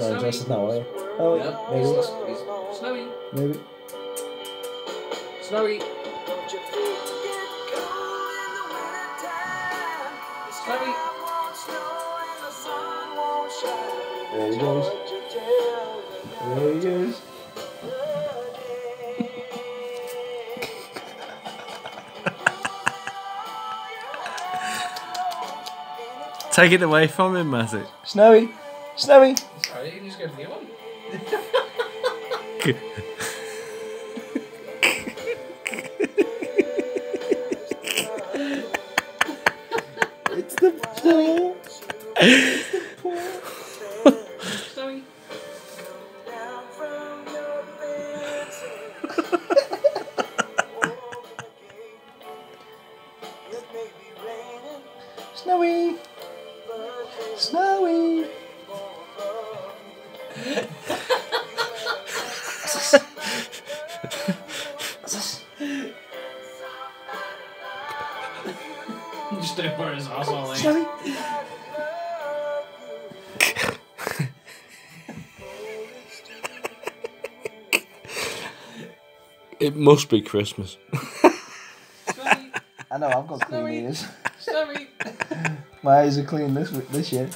Snowy. Snowy. No, Justin's not away. Oh, wait, Yep. maybe. He's- Snowy. Maybe. Snowy. Snowy. There he goes. There he goes. Take it away from him, Matty. Snowy. Snowy. Sorry, you can just go for the other one. It's the pool. Snowy. Snowy. Snowy. Just don't put his ass all in. Snowy. It must be Christmas. Snowy. I know, I've got clean ears. Snowy. My eyes are clean this this year.